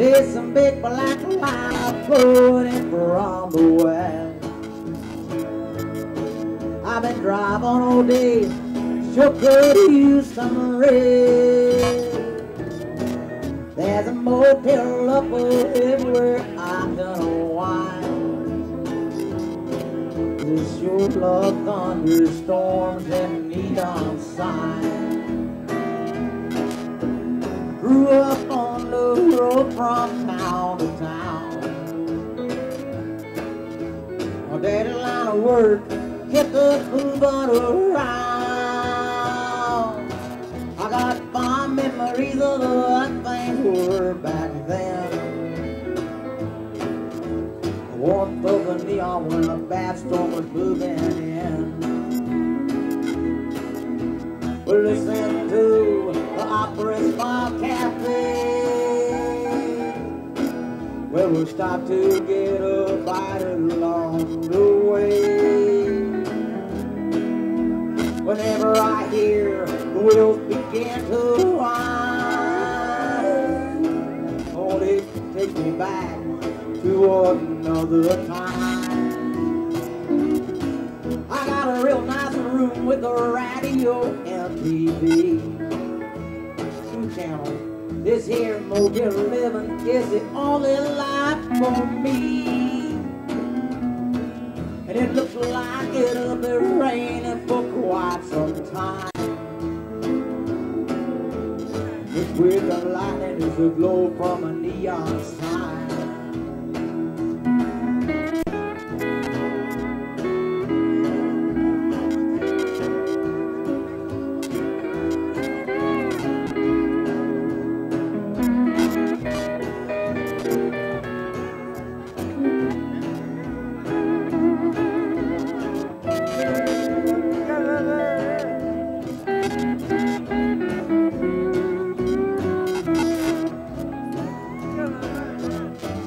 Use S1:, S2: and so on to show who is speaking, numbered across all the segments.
S1: There's some big black cloud floating from the west. I've been driving all day, sure could use some rest. There's a motel up ahead where I can unwind. This sure love thunderstorms and neon signs. Town to town. My daddy line of work kept us moving around. I got fond memories of what things were back then. The warmth of the neon when a bad storm was moving in. We're listening to the Opry Spa We'll stop to get a bite along the way. Whenever I hear the wheels begin to whine, oh, it takes me back to another time. I got a real nice room with a radio and TV. Two channels. This here mobile living is the only life for me. And it looks like it'll be raining for quite some time. This the lightning is a glow from a neon sign.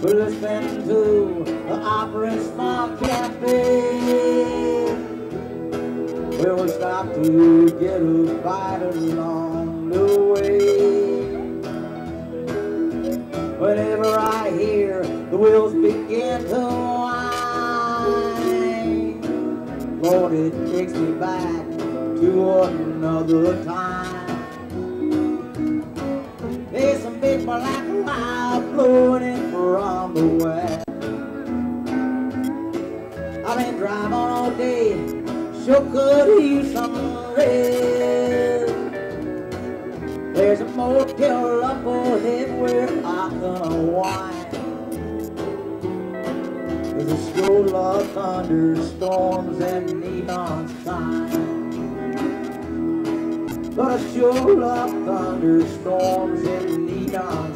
S1: Listen to the Opry Small Cafe. Where We'll stop to get a bite along the way. Whenever I hear the wheels begin to whine, Lord, it takes me back to another time. There's some big black cloud blowing I've been driving all day, sure could use some rest. There's a motel up ahead where I can unwind. There's a stroll of thunderstorms and neon signs. But I sure love thunderstorms and neon.